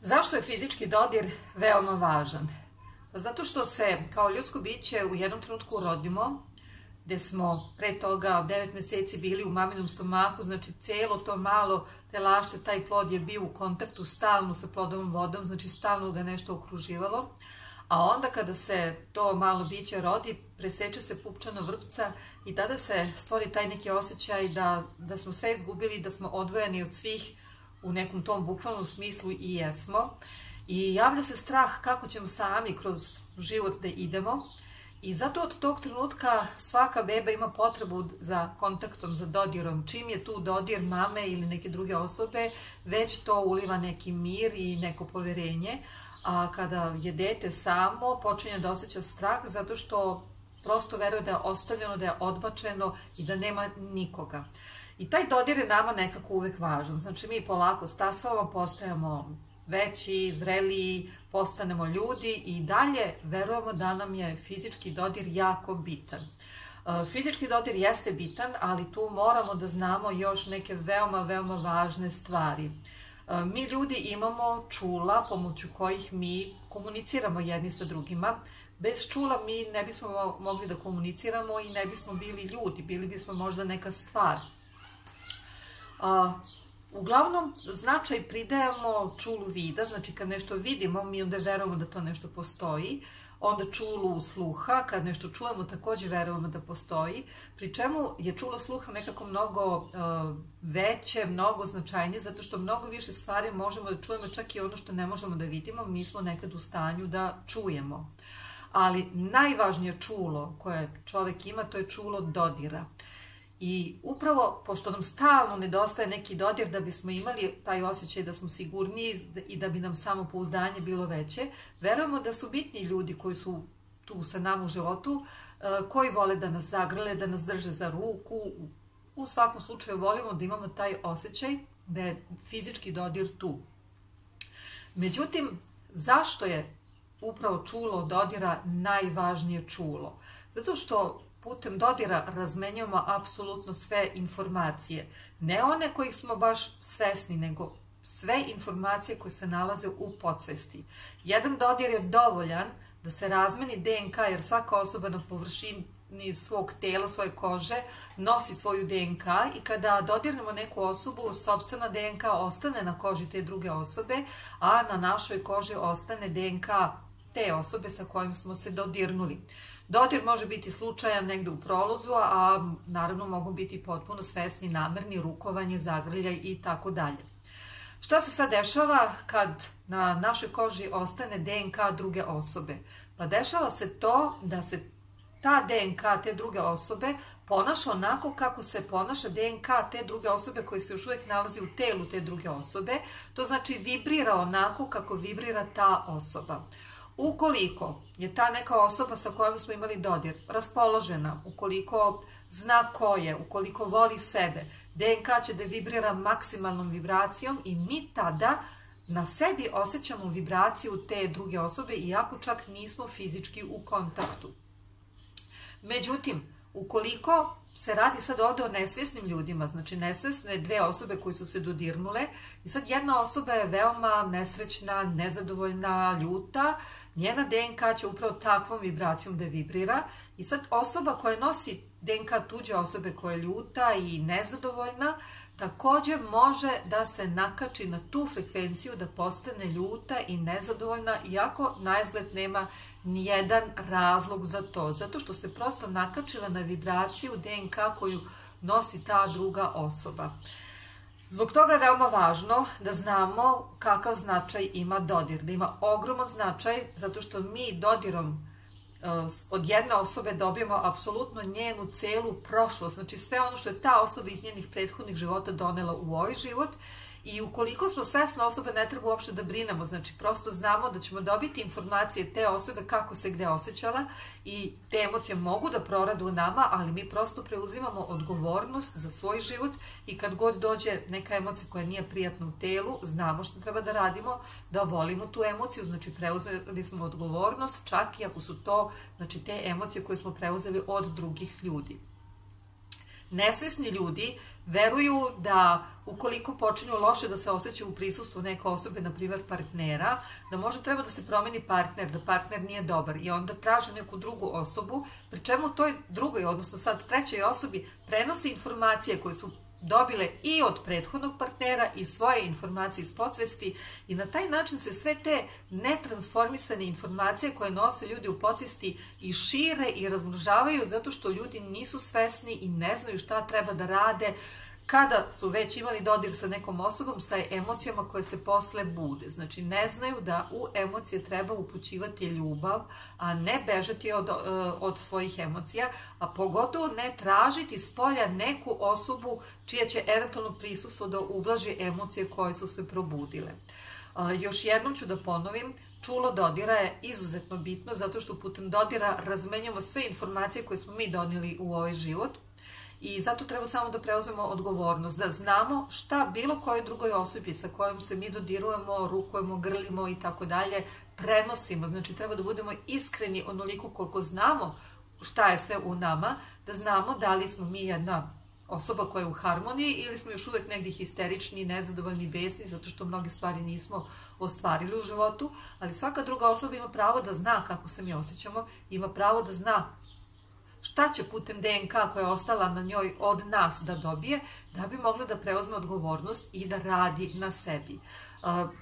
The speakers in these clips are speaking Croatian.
Zašto je fizički dodir veoma važan? Pa zato što se kao ljudsko biće u jednom trenutku rodimo, gde smo pre toga 9 meseci bili u maminom stomaku, znači celo to malo telašće, taj plod je bio u kontaktu stalno sa plodovom vodom, znači stalno ga nešto okruživalo. A onda kada se to malo biće rodi, preseče se pupčana vrpca i tada se stvori taj neki osjećaj da, da smo sve izgubili, da smo odvojeni od svih u nekom tom bukvalnom smislu i jesmo. I javlja se strah kako ćemo sami kroz život da idemo. I zato od tog trenutka svaka beba ima potrebu za kontaktom, za dodirom. Čim je tu dodir mame ili neke druge osobe, već to uliva neki mir i neko poverenje. A kada je dete samo, počinje da osjeća strah zato što prosto veruje da je ostavljeno, da je odbačeno i da nema nikoga. I taj dodir je nama nekako uvek važan. Znači mi polako stasavamo, postajemo veći, zreliji, postanemo ljudi i dalje verujemo da nam je fizički dodir jako bitan. E, fizički dodir jeste bitan, ali tu moramo da znamo još neke veoma, veoma važne stvari. E, mi ljudi imamo čula pomoću kojih mi komuniciramo jedni sa drugima. Bez čula mi ne bismo mogli da komuniciramo i ne bismo bili ljudi, bili bismo možda neka stvar. Uglavnom, značaj pridajemo čulu vida, znači kad nešto vidimo, mi onda verujemo da to nešto postoji, onda čulu sluha, kad nešto čujemo takođe verujemo da postoji, pri čemu je čulo sluha nekako mnogo veće, mnogo značajnije, zato što mnogo više stvari možemo da čujemo, čak i ono što ne možemo da vidimo, mi smo nekad u stanju da čujemo. Ali najvažnije čulo koje čovek ima, to je čulo dodira. I upravo, pošto nam stalno nedostaje neki dodir da bismo imali taj osjećaj da smo sigurniji i da bi nam samopouzdanje bilo veće, verujemo da su bitni ljudi koji su tu sa nama u životu, e, koji vole da nas zagrle, da nas drže za ruku. U svakom slučaju volimo da imamo taj osjećaj da je fizički dodir tu. Međutim, zašto je upravo čulo dodira najvažnije čulo? Zato što putem dodira razmenjujemo apsolutno sve informacije. Ne one kojih smo baš svesni, nego sve informacije koje se nalaze u podsvesti. Jedan dodir je dovoljan da se razmeni DNK, jer svaka osoba na površini svog tela, svoje kože, nosi svoju DNK i kada dodirnemo neku osobu, sobstvena DNK ostane na koži te druge osobe, a na našoj koži ostane DNK te osobe sa kojim smo se dodirnuli. Dodir može biti slučajan negde u prolozu, a naravno mogu biti potpuno svesni, namerni, rukovanje, zagrljaj i tako dalje. Šta se sad dešava kad na našoj koži ostane DNK druge osobe? Pa dešava se to da se ta DNK te druge osobe ponaša onako kako se ponaša DNK te druge osobe koji se još uvijek nalazi u telu te druge osobe. To znači vibrira onako kako vibrira ta osoba. Ukoliko je ta neka osoba sa kojom smo imali dodir raspoložena, ukoliko zna ko je, ukoliko voli sebe, DNK će da vibrira maksimalnom vibracijom i mi tada na sebi osjećamo vibraciju te druge osobe iako čak nismo fizički u kontaktu. Međutim, ukoliko se radi sad ovde o nesvjesnim ljudima, znači nesvjesne dve osobe koji su se dodirnule i sad jedna osoba je veoma nesrećna, nezadovoljna, ljuta, njena DNK će upravo takvom vibracijom da vibrira i sad osoba koja nosi DNK tuđe osobe koja je ljuta i nezadovoljna, takođe može da se nakači na tu frekvenciju da postane ljuta i nezadovoljna, iako na izgled nema nijedan razlog za to, zato što se prosto nakačila na vibraciju DNK koju nosi ta druga osoba. Zbog toga je veoma važno da znamo kakav značaj ima dodir, da ima ogroman značaj zato što mi dodirom od jedne osobe dobijemo apsolutno njenu celu prošlost, znači sve ono što je ta osoba iz njenih prethodnih života donela u ovaj život i ukoliko smo svesne osobe ne treba uopšte da brinemo, znači prosto znamo da ćemo dobiti informacije te osobe kako se gde osjećala i te emocije mogu da proradu u nama, ali mi prosto preuzimamo odgovornost za svoj život i kad god dođe neka emocija koja nije prijatna u telu, znamo što treba da radimo, da volimo tu emociju, znači preuzeli smo odgovornost, čak i ako su to znači, te emocije koje smo preuzeli od drugih ljudi. Nesvesni ljudi veruju da ukoliko počinju loše da se osjećaju u prisustvu neke osobe, na primjer partnera, da možda treba da se promeni partner, da partner nije dobar i onda traže neku drugu osobu, pri čemu toj drugoj, odnosno sad trećoj osobi, prenose informacije koje su dobile i od prethodnog partnera i svoje informacije iz podsvesti i na taj način se sve te netransformisane informacije koje nose ljudi u podsvesti i šire i razmnožavaju zato što ljudi nisu svesni i ne znaju šta treba da rade kada su već imali dodir sa nekom osobom sa emocijama koje se posle bude. Znači ne znaju da u emocije treba upućivati ljubav, a ne bežati od, e, od svojih emocija, a pogotovo ne tražiti s polja neku osobu čija će eventualno prisustvo da ublaži emocije koje su se probudile. E, još jednom ću da ponovim, Čulo dodira je izuzetno bitno zato što putem dodira razmenjamo sve informacije koje smo mi donijeli u ovaj život – I zato treba samo da preuzmemo odgovornost, da znamo šta bilo kojoj drugoj osobi sa kojom se mi dodirujemo, rukujemo, grlimo i tako dalje, prenosimo. Znači treba da budemo iskreni onoliko koliko znamo šta je sve u nama, da znamo da li smo mi jedna osoba koja je u harmoniji ili smo još uvek negdje histerični, nezadovoljni, besni zato što mnoge stvari nismo ostvarili u životu, ali svaka druga osoba ima pravo da zna kako se mi osjećamo, ima pravo da zna šta će putem DNK koja je ostala na njoj od nas da dobije, da bi mogla da preuzme odgovornost i da radi na sebi.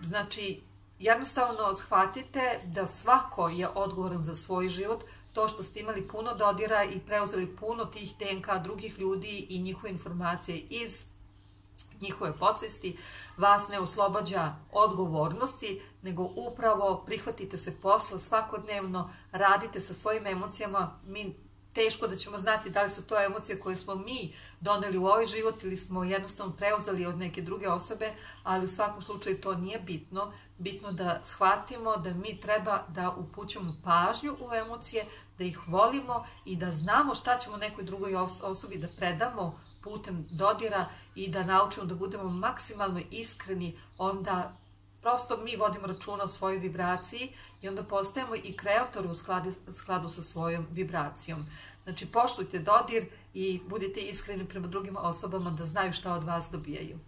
Znači, jednostavno shvatite da svako je odgovoran za svoj život, to što ste imali puno dodira i preuzeli puno tih DNK drugih ljudi i njihove informacije iz njihove podsvesti, vas ne oslobađa odgovornosti, nego upravo prihvatite se posla svakodnevno, radite sa svojim emocijama, mi teško da ćemo znati da li su to emocije koje smo mi doneli u ovaj život ili smo jednostavno preuzeli od neke druge osobe, ali u svakom slučaju to nije bitno. Bitno da shvatimo da mi treba da upućamo pažnju u emocije, da ih volimo i da znamo šta ćemo nekoj drugoj osobi da predamo putem dodira i da naučimo da budemo maksimalno iskreni, onda prosto mi vodimo računa o svojoj vibraciji i onda postajemo i kreatori u skladu, skladu sa svojom vibracijom. Znači, poštujte dodir i budite iskreni prema drugim osobama da znaju šta od vas dobijaju.